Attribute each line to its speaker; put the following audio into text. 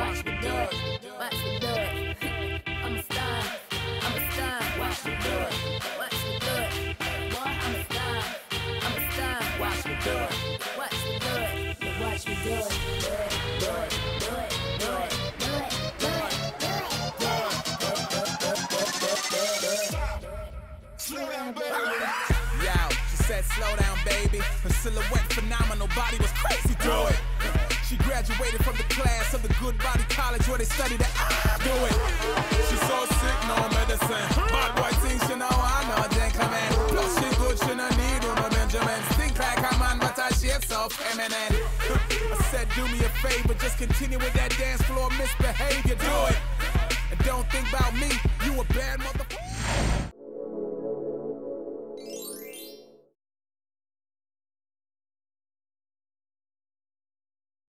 Speaker 1: Watch me do it. Watch me do it. I'm a star. I'm a star. Watch me do it. Watch me do it. Boy, I'm a star. I'm a star. Watch me do it. Watch me do it. Yeah, watch me do it. Do it. Do it. Do it. Do it. Do it. Do it. Do it. Slow down, baby.
Speaker 2: Yo, she said, slow down, baby. Her silhouette phenomenal, body was crazy, girl graduated from the class of the Good Body College where they study the do it. She's so sick, no medicine. Bad boy things she know, I know, gentleman. Plus she good, she no need no Benjamin. Think like a man, but I shape so feminine. I said, do me a favor, just continue with that dance floor misbehavior. Do it. And don't think about me, you a bad motherfucker.